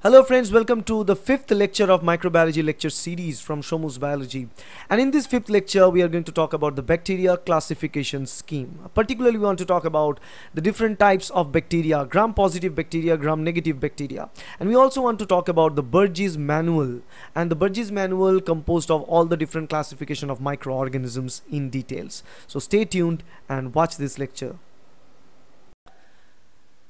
Hello friends, welcome to the fifth lecture of microbiology lecture series from Shomu's Biology. And in this fifth lecture, we are going to talk about the bacteria classification scheme. Particularly, we want to talk about the different types of bacteria, gram-positive bacteria, gram-negative bacteria. And we also want to talk about the Bergey's manual. And the Bergey's manual composed of all the different classification of microorganisms in details. So stay tuned and watch this lecture.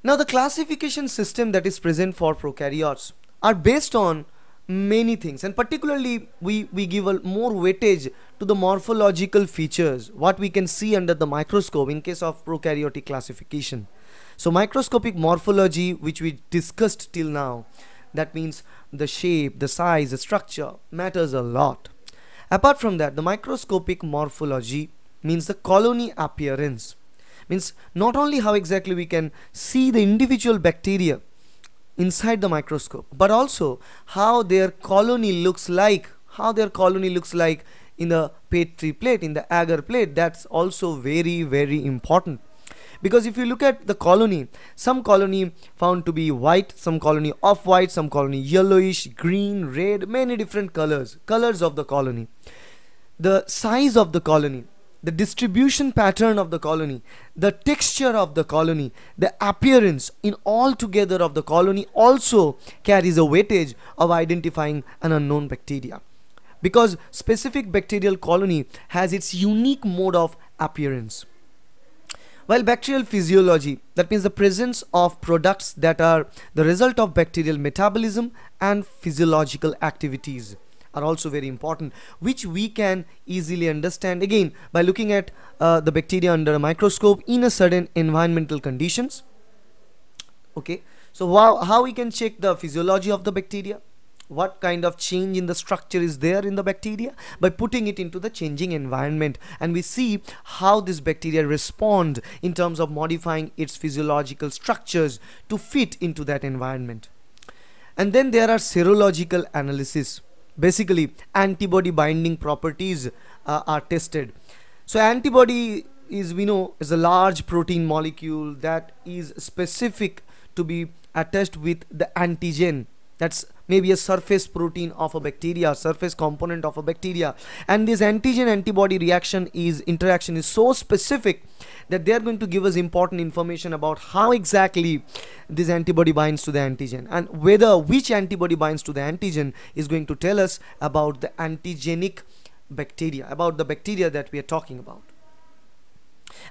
Now the classification system that is present for prokaryotes are based on many things and particularly we, we give a more weightage to the morphological features what we can see under the microscope in case of prokaryotic classification. So microscopic morphology which we discussed till now that means the shape, the size, the structure matters a lot. Apart from that the microscopic morphology means the colony appearance means not only how exactly we can see the individual bacteria inside the microscope but also how their colony looks like how their colony looks like in the petri plate in the agar plate. That's also very very important. Because if you look at the colony some colony found to be white some colony off white some colony yellowish green red many different colors colors of the colony. The size of the colony the distribution pattern of the colony, the texture of the colony, the appearance in all together of the colony also carries a weightage of identifying an unknown bacteria. Because specific bacterial colony has its unique mode of appearance. While bacterial physiology, that means the presence of products that are the result of bacterial metabolism and physiological activities are also very important which we can easily understand again by looking at uh, the bacteria under a microscope in a certain environmental conditions. Okay so how, how we can check the physiology of the bacteria? What kind of change in the structure is there in the bacteria? By putting it into the changing environment and we see how this bacteria respond in terms of modifying its physiological structures to fit into that environment. And then there are serological analysis basically antibody binding properties uh, are tested. So antibody is we know is a large protein molecule that is specific to be attached with the antigen. That's maybe a surface protein of a bacteria surface component of a bacteria. And this antigen antibody reaction is interaction is so specific that they are going to give us important information about how exactly this antibody binds to the antigen and whether which antibody binds to the antigen is going to tell us about the antigenic bacteria about the bacteria that we are talking about.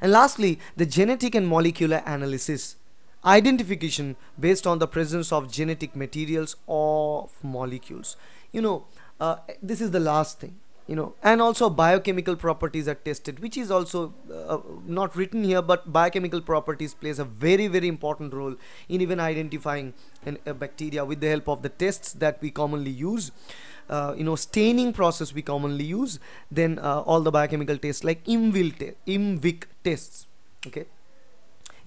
And lastly the genetic and molecular analysis identification based on the presence of genetic materials of molecules. You know uh, this is the last thing you know and also biochemical properties are tested which is also uh, not written here but biochemical properties plays a very very important role in even identifying an, a bacteria with the help of the tests that we commonly use. Uh, you know staining process we commonly use then uh, all the biochemical tests like IMVIC, te IMVIC tests okay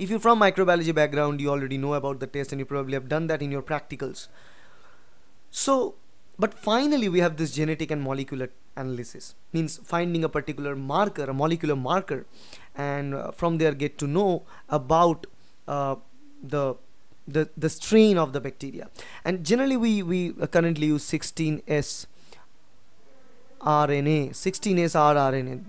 if you're from microbiology background you already know about the test and you probably have done that in your practicals. So but finally we have this genetic and molecular analysis. Means finding a particular marker a molecular marker and uh, from there get to know about uh, the the the strain of the bacteria. And generally we we currently use 16s RNA 16s rRNA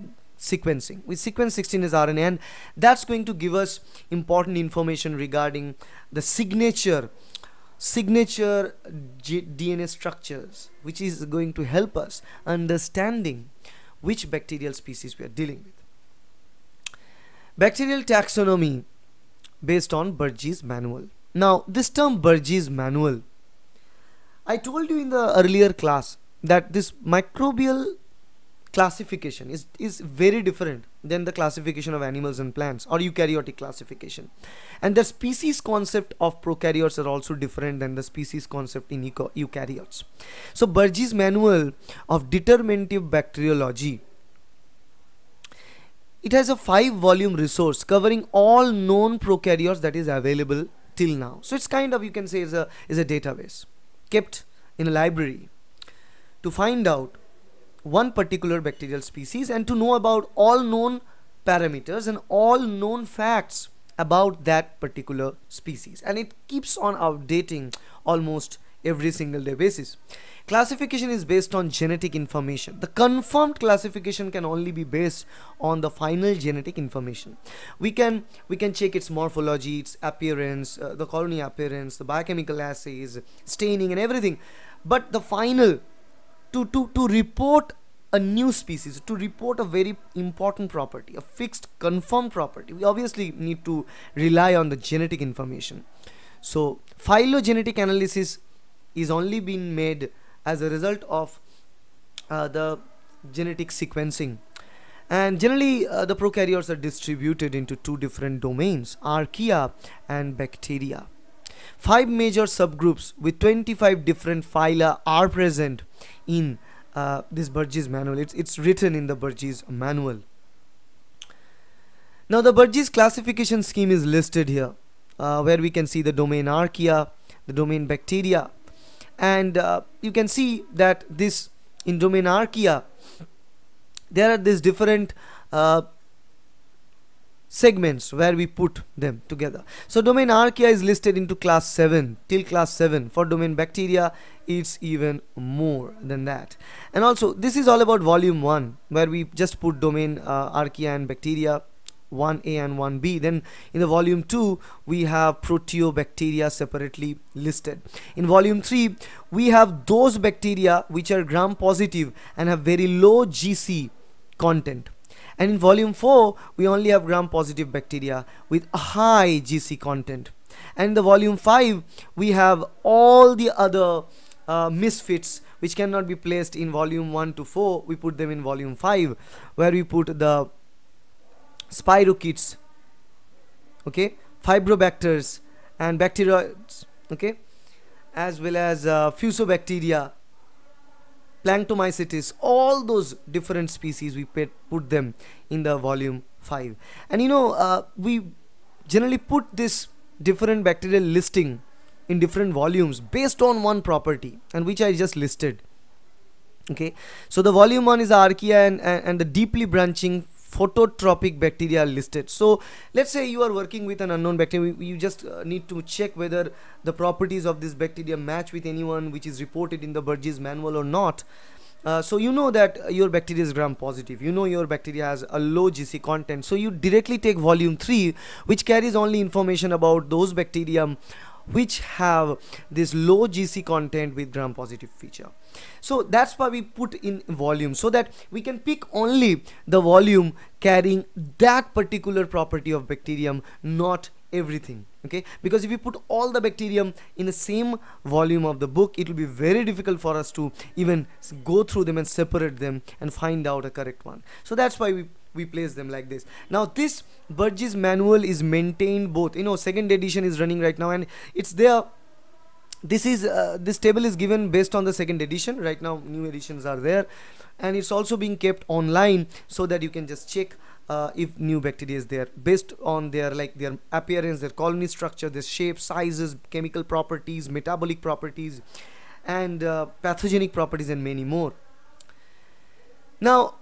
sequencing. We sequence 16s RNA and that's going to give us important information regarding the signature signature G DNA structures which is going to help us understanding which bacterial species we are dealing with. Bacterial taxonomy based on Bergey's manual. Now this term Bergey's manual I told you in the earlier class that this microbial classification is, is very different than the classification of animals and plants or eukaryotic classification. And the species concept of prokaryotes are also different than the species concept in eukaryotes. So Bergey's manual of determinative bacteriology it has a five volume resource covering all known prokaryotes that is available till now. So it's kind of you can say is a is a database kept in a library to find out one particular bacterial species and to know about all known parameters and all known facts about that particular species. And it keeps on updating almost every single day basis. Classification is based on genetic information. The confirmed classification can only be based on the final genetic information. We can we can check its morphology its appearance uh, the colony appearance the biochemical assays staining and everything. But the final to to to report a new species to report a very important property a fixed confirmed property. We obviously need to rely on the genetic information. So phylogenetic analysis is only being made as a result of uh, the genetic sequencing. And generally uh, the prokaryotes are distributed into two different domains archaea and bacteria five major subgroups with 25 different phyla are present in uh, this Bergey's manual. It's, it's written in the Bergey's manual. Now the Bergey's classification scheme is listed here uh, where we can see the domain archaea the domain bacteria and uh, you can see that this in domain archaea there are these different uh, segments where we put them together. So domain archaea is listed into class 7 till class 7 for domain bacteria it's even more than that. And also this is all about volume 1 where we just put domain uh, archaea and bacteria 1a and 1b then in the volume 2 we have proteobacteria separately listed. In volume 3 we have those bacteria which are gram positive and have very low gc content and in volume 4 we only have gram positive bacteria with a high gc content. And in the volume 5 we have all the other uh, misfits which cannot be placed in volume 1 to 4 we put them in volume 5 where we put the spirochetes okay fibrobacters and bacteroids okay as well as uh, fusobacteria planctomycetes all those different species we put, put them in the volume 5 and you know uh, we generally put this different bacterial listing in different volumes based on one property and which I just listed. Okay? So the volume 1 is archaea and, and, and the deeply branching phototrophic bacteria listed. So let's say you are working with an unknown bacteria you just uh, need to check whether the properties of this bacteria match with anyone which is reported in the Bergey's manual or not. Uh, so you know that your bacteria is gram positive. You know your bacteria has a low gc content. So you directly take volume 3 which carries only information about those bacteria which have this low GC content with gram positive feature. So that's why we put in volume so that we can pick only the volume carrying that particular property of bacterium, not everything okay because if we put all the bacterium in the same volume of the book it will be very difficult for us to even go through them and separate them and find out a correct one so that's why we we place them like this. Now this Bergey's manual is maintained both you know second edition is running right now and it's there. This is uh, this table is given based on the second edition. Right now new editions are there and it's also being kept online so that you can just check uh, if new bacteria is there based on their like their appearance their colony structure their shape sizes chemical properties metabolic properties and uh, pathogenic properties and many more. Now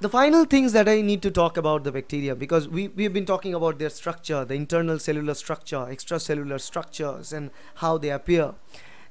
the final things that I need to talk about the bacteria because we, we've been talking about their structure, the internal cellular structure, extracellular structures and how they appear.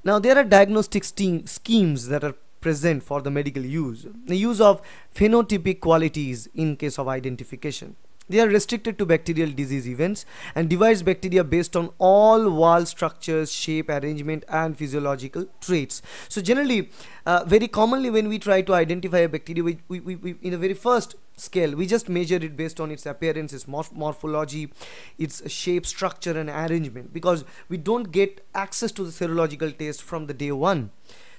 Now there are diagnostic schemes that are present for the medical use. The use of phenotypic qualities in case of identification. They are restricted to bacterial disease events and divides bacteria based on all wall structures, shape, arrangement and physiological traits. So generally, uh, very commonly when we try to identify a bacteria, we, we, we, in the very first scale, we just measure it based on its appearance, its morph morphology, its shape, structure and arrangement because we don't get access to the serological test from the day one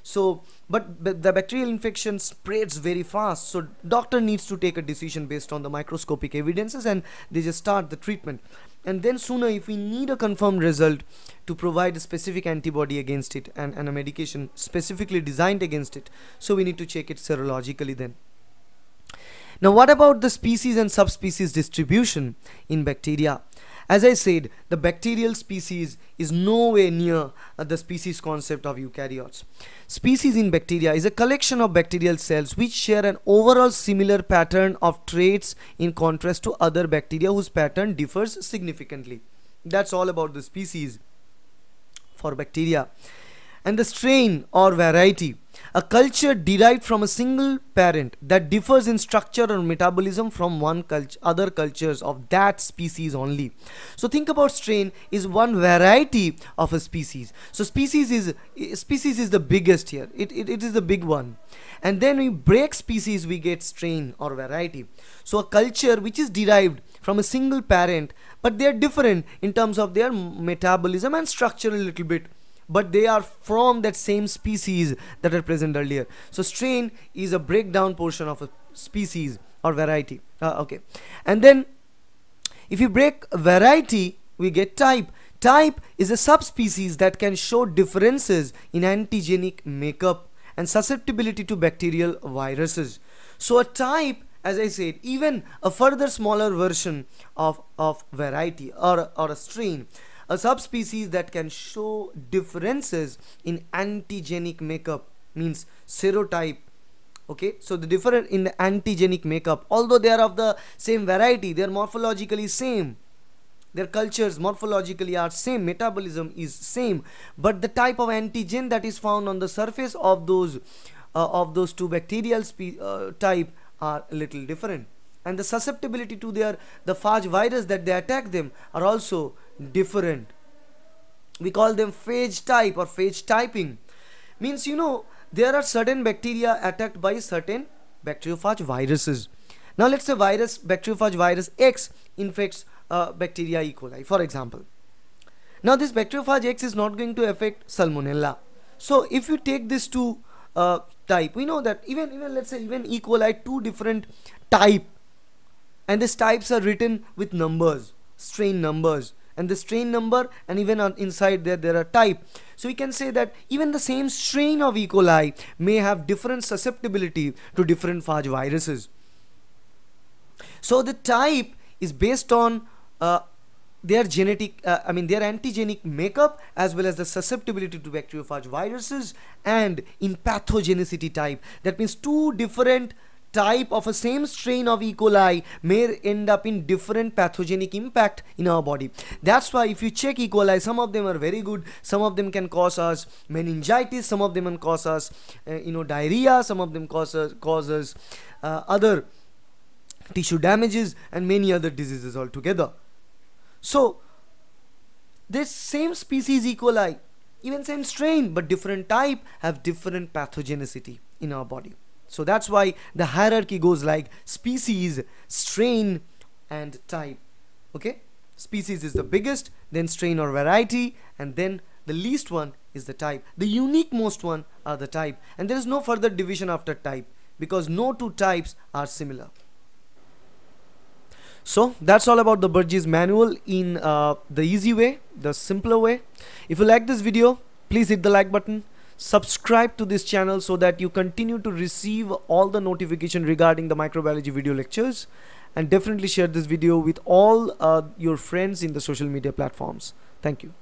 so but the bacterial infection spreads very fast. So doctor needs to take a decision based on the microscopic evidences and they just start the treatment. And then sooner if we need a confirmed result to provide a specific antibody against it and, and a medication specifically designed against it so we need to check it serologically then. Now what about the species and subspecies distribution in bacteria as I said, the bacterial species is nowhere near uh, the species concept of eukaryotes. Species in bacteria is a collection of bacterial cells which share an overall similar pattern of traits in contrast to other bacteria whose pattern differs significantly. That's all about the species for bacteria. And the strain or variety. A culture derived from a single parent that differs in structure or metabolism from one culture other cultures of that species only. So think about strain is one variety of a species. So species is species is the biggest here. It, it, it is the big one. And then we break species we get strain or variety. So a culture which is derived from a single parent but they are different in terms of their metabolism and structure a little bit but they are from that same species that are present earlier. So strain is a breakdown portion of a species or variety. Uh, okay. And then if you break variety we get type. Type is a subspecies that can show differences in antigenic makeup and susceptibility to bacterial viruses. So a type as I said even a further smaller version of, of variety or, or a strain a subspecies that can show differences in antigenic makeup means serotype okay? So the different in the antigenic makeup although they are of the same variety they are morphologically same. Their cultures morphologically are same metabolism is same but the type of antigen that is found on the surface of those uh, of those two bacterial uh, type are a little different. And the susceptibility to their the phage virus that they attack them are also different. We call them phage type or phage typing. Means you know there are certain bacteria attacked by certain bacteriophage viruses. Now let's say virus bacteriophage virus x infects uh, bacteria e. coli for example. Now this bacteriophage x is not going to affect salmonella. So if you take these two uh, type we know that even even let's say even e. coli two different type and these types are written with numbers strain numbers and the strain number and even inside there there are type. So we can say that even the same strain of E. coli may have different susceptibility to different phage viruses. So the type is based on uh, their genetic uh, I mean their antigenic makeup as well as the susceptibility to bacteriophage viruses and in pathogenicity type. That means two different type of a same strain of E. coli may end up in different pathogenic impact in our body. That's why if you check E. coli, some of them are very good, some of them can cause us meningitis, some of them can cause us, uh, you know, diarrhea, some of them causes causes uh, other tissue damages and many other diseases altogether. So this same species E. coli, even same strain but different type have different pathogenicity in our body. So that's why the hierarchy goes like species, strain, and type. Okay? Species is the biggest, then strain or variety, and then the least one is the type. The unique most one are the type. And there is no further division after type because no two types are similar. So that's all about the Bergey's manual in uh, the easy way, the simpler way. If you like this video, please hit the like button subscribe to this channel so that you continue to receive all the notification regarding the microbiology video lectures. And definitely share this video with all uh, your friends in the social media platforms. Thank you